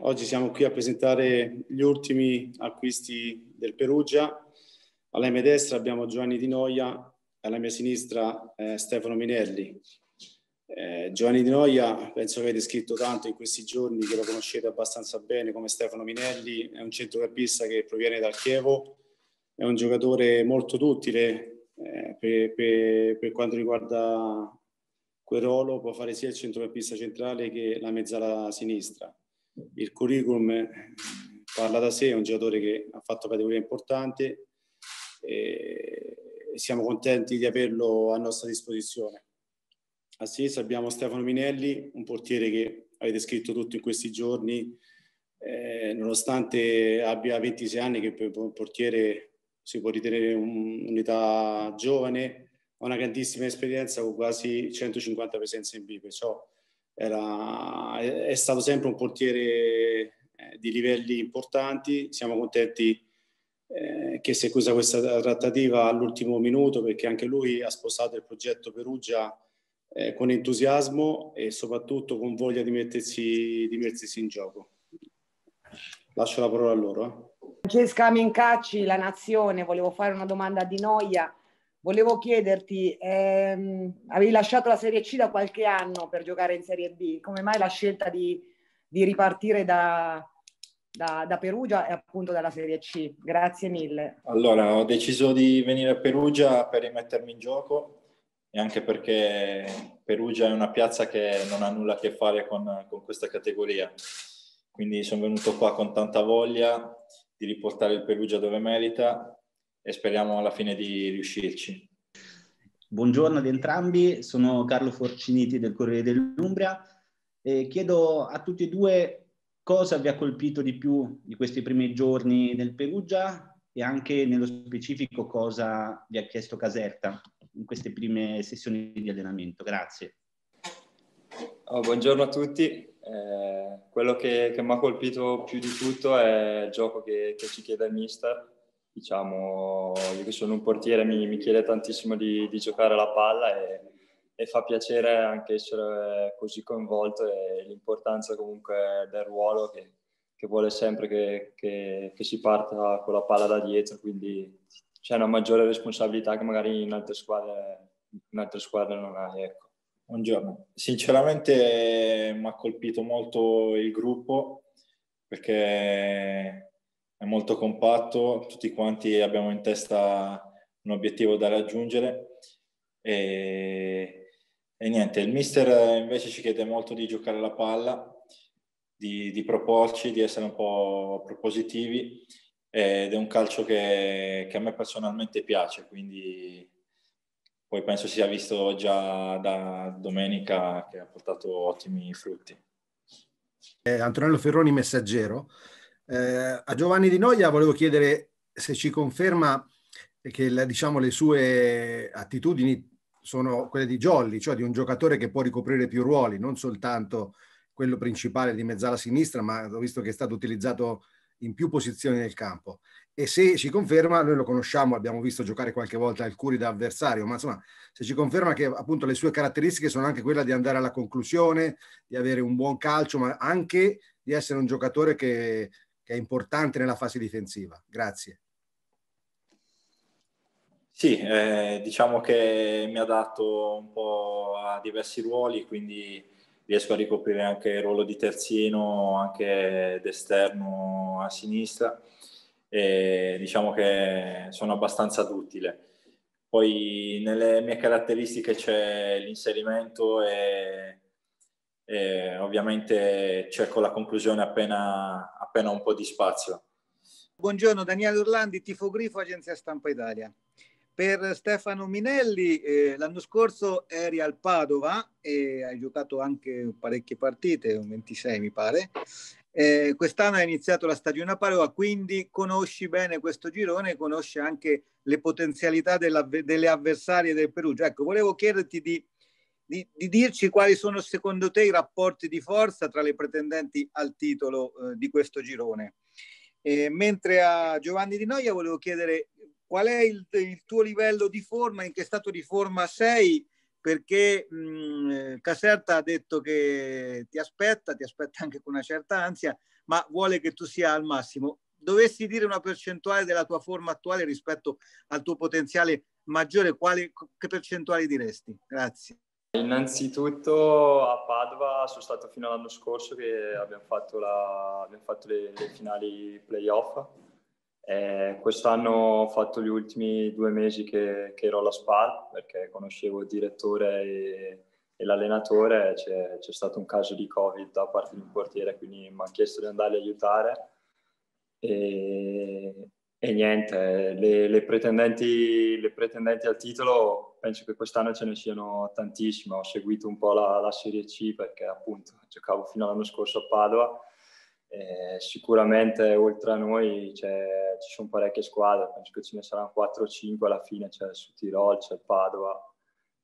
Oggi siamo qui a presentare gli ultimi acquisti del Perugia. Alla mia destra abbiamo Giovanni Di Noia, alla mia sinistra eh, Stefano Minelli. Eh, Giovanni Di Noia, penso che avete scritto tanto in questi giorni, che lo conoscete abbastanza bene come Stefano Minelli, è un centrocampista che proviene dal Chievo, è un giocatore molto utile eh, per, per, per quanto riguarda quel ruolo, può fare sia il centrocampista centrale che la mezzala sinistra. Il curriculum eh, parla da sé, è un giocatore che ha fatto categorie importanti e siamo contenti di averlo a nostra disposizione. A sinistra abbiamo Stefano Minelli, un portiere che avete scritto tutti in questi giorni, eh, nonostante abbia 26 anni, che per un portiere si può ritenere un, un'età giovane, ha una grandissima esperienza con quasi 150 presenze in B, perciò era, è, stato sempre un portiere eh, di livelli importanti, siamo contenti eh, che si è chiusa questa trattativa all'ultimo minuto perché anche lui ha sposato il progetto Perugia eh, con entusiasmo e soprattutto con voglia di mettersi, di mettersi in gioco. Lascio la parola a loro. Francesca Mincacci, La Nazione, volevo fare una domanda di Noia. Volevo chiederti, ehm, avevi lasciato la Serie C da qualche anno per giocare in Serie B, come mai la scelta di, di ripartire da, da, da, Perugia e appunto dalla Serie C? Grazie mille. Allora, ho deciso di venire a Perugia per rimettermi in gioco e anche perché Perugia è una piazza che non ha nulla a che fare con, con questa categoria. Quindi sono venuto qua con tanta voglia di riportare il Perugia dove merita e speriamo alla fine di riuscirci. Buongiorno ad entrambi, sono Carlo Forciniti del Corriere dell'Umbria e chiedo a tutti e due cosa vi ha colpito di più di questi primi giorni del Perugia e anche nello specifico cosa vi ha chiesto Caserta in queste prime sessioni di allenamento. Grazie. Oh, buongiorno a tutti. Eh, quello che, che mi ha colpito più di tutto è il gioco che, che ci chiede il mister. Diciamo, io che sono un portiere mi, mi chiede tantissimo di, di, giocare la palla e, e, fa piacere anche essere così coinvolto e l'importanza comunque del ruolo che, che vuole sempre che, che, che, si parta con la palla da dietro, quindi c'è una maggiore responsabilità che magari in altre squadre, in altre squadre non hai. Ecco. Buongiorno. Sinceramente mi ha colpito molto il gruppo perché è molto compatto, tutti quanti abbiamo in testa un obiettivo da raggiungere e, e niente, il mister invece ci chiede molto di giocare la palla, di, di proporci, di essere un po' propositivi ed è un calcio che, che a me personalmente piace, quindi poi penso sia visto già da domenica che ha portato ottimi frutti. Eh, Antonello Ferroni, messaggero. Eh, a Giovanni Di Noia volevo chiedere se ci conferma che la, diciamo, le sue attitudini sono quelle di Jolly, cioè di un giocatore che può ricoprire più ruoli, non soltanto quello principale di mezzala sinistra, ma ho visto che è stato utilizzato in più posizioni nel campo. E se ci conferma, noi lo conosciamo, abbiamo visto giocare qualche volta al Curi da avversario, ma insomma, se ci conferma che appunto le sue caratteristiche sono anche quella di andare alla conclusione, di avere un buon calcio, ma anche di essere un giocatore che, che è importante nella fase difensiva. Grazie. Sì, eh, diciamo che mi ha dato un po' a diversi ruoli, quindi riesco a ricoprire anche il ruolo di terzino, anche d'esterno a sinistra e diciamo che sono abbastanza duttile. Poi nelle mie caratteristiche c'è l'inserimento e, e ovviamente cerco la conclusione appena, appena un po' di spazio. Buongiorno Daniele Orlandi, Tifo Grifo, Agenzia Stampa Italia. Per Stefano Minelli, eh, l'anno scorso eri al Padova e hai giocato anche parecchie partite, un 26 mi pare. Eh, quest'anno hai iniziato la stagione a Padova, quindi conosci bene questo girone conosci anche le potenzialità delle avversarie del Perugia. Ecco, volevo chiederti di, di, di, dirci quali sono secondo te i rapporti di forza tra le pretendenti al titolo eh, di questo girone. Eh, mentre a Giovanni Di Noia volevo chiedere qual è il, il, tuo livello di forma, in che stato di forma sei perché mh, Caserta ha detto che ti aspetta, ti aspetta anche con una certa ansia, ma vuole che tu sia al massimo. Dovessi dire una percentuale della tua forma attuale rispetto al tuo potenziale maggiore, quale, che percentuale diresti? Grazie. Innanzitutto a Padova sono stato fino all'anno scorso che abbiamo fatto, la, abbiamo fatto le, le, finali playoff. Eh, quest'anno ho fatto gli ultimi due mesi che, che, ero alla SPAL perché conoscevo il direttore e, e l'allenatore. C'è, c'è, stato un caso di Covid da parte di un portiere, quindi mi ha chiesto di andare a aiutare. E, e niente, le, le, pretendenti, le, pretendenti, al titolo penso che quest'anno ce ne siano tantissime. Ho seguito un po' la, la Serie C perché appunto giocavo fino all'anno scorso a Padova. Eh, sicuramente oltre a noi ci sono parecchie squadre, penso che ce ne saranno 4 o 5 alla fine, c'è su Tirol, c'è Padova,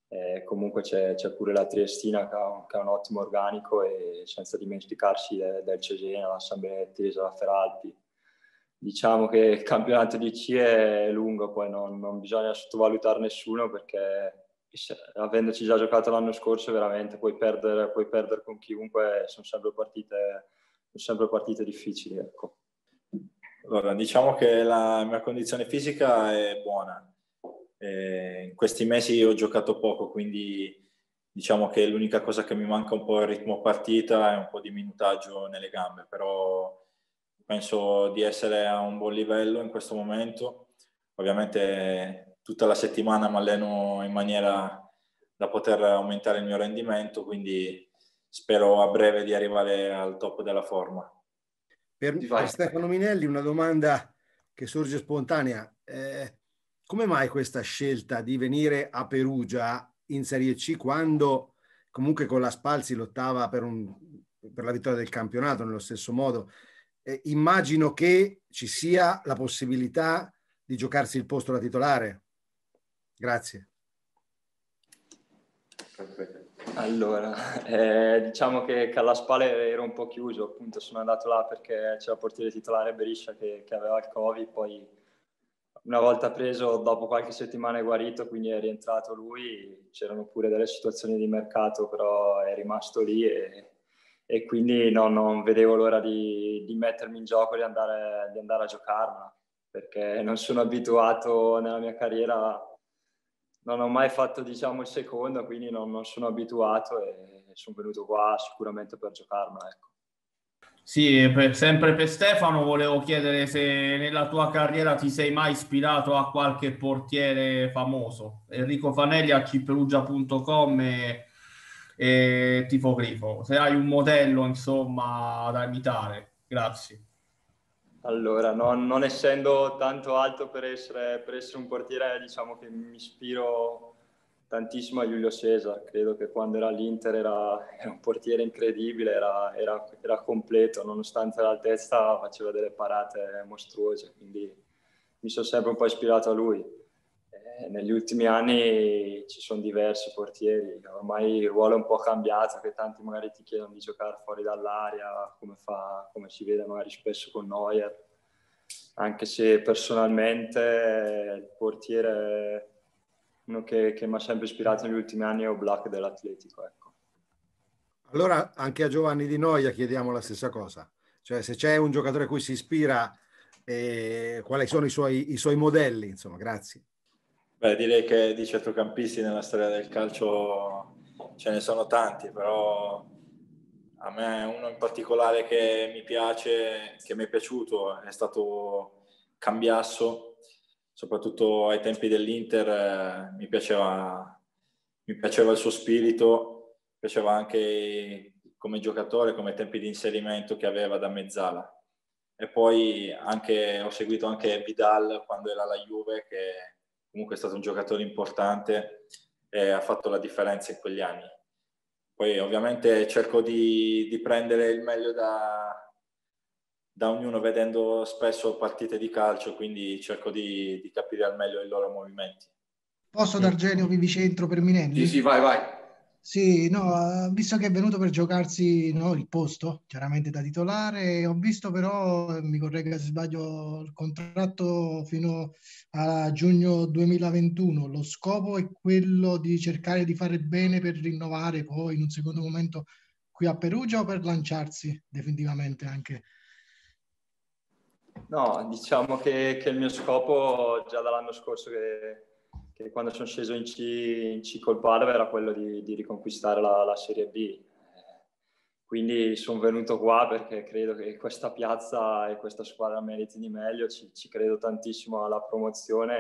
eh, comunque c'è, c'è, pure la Triestina che ha, un, che ha, un, ottimo organico e senza dimenticarsi del, del Cesena, la San Benettese, la Feralpi diciamo che il campionato di C è lungo, poi non, non bisogna sottovalutare nessuno perché avendoci già giocato l'anno scorso veramente puoi perdere, puoi perdere con chiunque, sono sempre partite, sono sempre partite difficili. Ecco. Allora, diciamo che la mia condizione fisica è buona. E in questi mesi ho giocato poco, quindi diciamo che l'unica cosa che mi manca un po' è il ritmo partita e un po' di minutaggio nelle gambe, però penso di essere a un buon livello in questo momento. Ovviamente tutta la settimana mi alleno in maniera da poter aumentare il mio rendimento, quindi spero a breve di arrivare al top della forma. Per, per Stefano Minelli una domanda che sorge spontanea. Eh, come mai questa scelta di venire a Perugia in Serie C quando comunque con la Spalzi lottava per, un, per la vittoria del campionato nello stesso modo? Eh, immagino che ci sia la possibilità di giocarsi il posto da titolare. Grazie. Allora, eh, diciamo che, che alla Spale ero un po' chiuso, appunto sono andato là perché c'era il portiere titolare Beriscia che, che aveva il Covid, poi una volta preso, dopo qualche settimana è guarito, quindi è rientrato lui, c'erano pure delle situazioni di mercato, però è rimasto lì e e quindi no, non vedevo l'ora di, di, mettermi in gioco di andare, di andare a giocarla perché non sono abituato nella mia carriera, non ho mai fatto diciamo il secondo, quindi non, non sono abituato e sono venuto qua sicuramente per giocarla. Ecco. Sì, per, sempre per Stefano volevo chiedere se nella tua carriera ti sei mai ispirato a qualche portiere famoso. Enrico Fanelli a ciperugia.com e e tifogrifo. Se hai un modello, insomma, da imitare. Grazie. Allora, non, non essendo tanto alto per essere, per essere, un portiere, diciamo che mi ispiro tantissimo a Giulio Cesar. Credo che quando era all'Inter era, era un portiere incredibile, era, era, era, completo, nonostante l'altezza faceva delle parate mostruose, quindi mi sono sempre un po' ispirato a lui. Eh, negli ultimi anni ci sono diversi portieri, ormai il ruolo è un po' cambiato, che tanti magari ti chiedono di giocare fuori dall'area, come, fa, come si vede magari spesso con Neuer, anche se personalmente il portiere uno che, che mi ha sempre ispirato negli ultimi anni è Oblak dell'Atletico. Ecco. Allora anche a Giovanni Di Noia chiediamo la stessa cosa, cioè se c'è un giocatore a cui si ispira, eh, quali sono i suoi, i suoi modelli, insomma, grazie. Beh, direi che di centrocampisti nella storia del calcio ce ne sono tanti, però a me uno in particolare che mi piace, che mi è piaciuto, è stato Cambiasso, soprattutto ai tempi dell'Inter eh, mi, piaceva, mi piaceva il suo spirito, piaceva anche come giocatore, come tempi di inserimento che aveva da mezzala. E poi anche, ho seguito anche Vidal quando era alla Juve, che comunque è stato un giocatore importante e ha fatto la differenza in quegli anni. Poi ovviamente cerco di, di prendere il meglio da, da, ognuno vedendo spesso partite di calcio, quindi cerco di, di capire al meglio i loro movimenti. Posso dar genio Vivicentro per Minelli? Sì, sì, vai, vai. Sì, no, visto che è venuto per giocarsi no, il posto, chiaramente da titolare, ho visto però, mi corregga se sbaglio, il contratto fino a giugno 2021. Lo scopo è quello di cercare di fare bene per rinnovare poi in un secondo momento qui a Perugia o per lanciarsi definitivamente anche? No, diciamo che, che il mio scopo già dall'anno scorso che che quando sono sceso in C, in C col Padova era quello di, di riconquistare la, la, Serie B. Quindi sono venuto qua perché credo che questa piazza e questa squadra meriti di meglio, ci, ci credo tantissimo alla promozione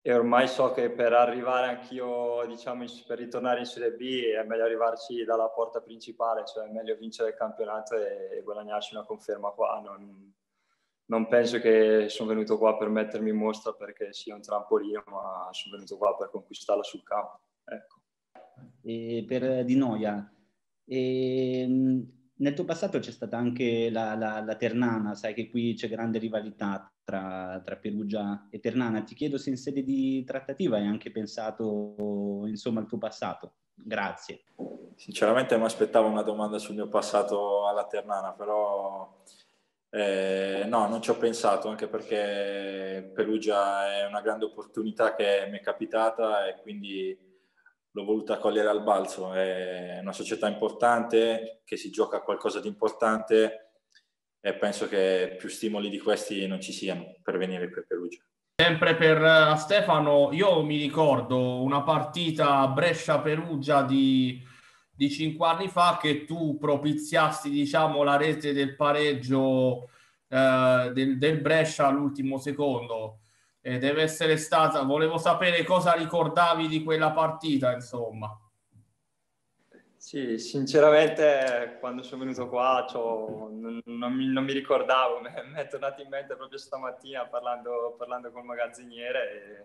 e, e, ormai so che per arrivare anch'io, diciamo, per ritornare in Serie B è meglio arrivarci dalla porta principale, cioè è meglio vincere il campionato e, e guadagnarci una conferma qua. Non, non penso che sono venuto qua per mettermi in mostra perché sia un trampolino, ma sono venuto qua per conquistarla sul campo. Ecco. E per Di Noia, e, nel tuo passato c'è stata anche la, la, la, Ternana, sai che qui c'è grande rivalità tra, tra, Perugia e Ternana. Ti chiedo se in sede di trattativa hai anche pensato insomma al tuo passato. Grazie. Sinceramente mi aspettavo una domanda sul mio passato alla Ternana, però eh, no, non ci ho pensato, anche perché Perugia è una grande opportunità che mi è capitata e quindi l'ho voluta cogliere al balzo. È una società importante, che si gioca qualcosa di importante e penso che più stimoli di questi non ci siano per venire per Perugia. Sempre per uh, Stefano, io mi ricordo una partita Brescia-Perugia di di cinque anni fa che tu propiziasti diciamo la rete del pareggio eh, del, del, Brescia all'ultimo secondo. E deve essere stata volevo sapere cosa ricordavi di quella partita insomma. Sì, sinceramente quando sono venuto qua non, non, mi, non, mi, ricordavo, mi è tornato in mente proprio stamattina parlando, parlando col magazziniere e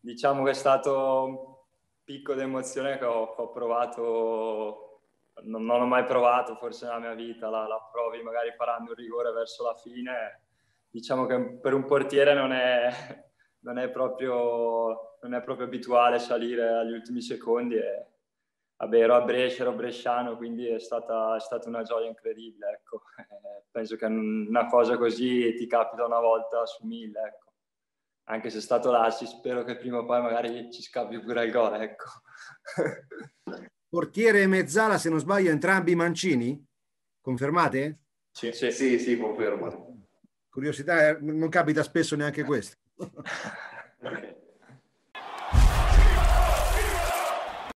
diciamo che è stato picco di emozione che ho, ho provato, non, non, ho mai provato forse nella mia vita, la, la, provi magari parando un rigore verso la fine. Diciamo che per un portiere non è, non è, proprio, non è proprio abituale salire agli ultimi secondi. E, vabbè, ero a Brescia, ero bresciano, quindi è stata, è stata una gioia incredibile. Ecco. penso che una cosa così ti capita una volta su mille. Ecco anche se è stato l'assist, spero che prima o poi magari ci scappi pure il gol, ecco. Portiere e mezzala, se non sbaglio, entrambi mancini? Confermate? Sì, sì, sì, sì confermo. Curiosità, eh, non capita spesso neanche questo.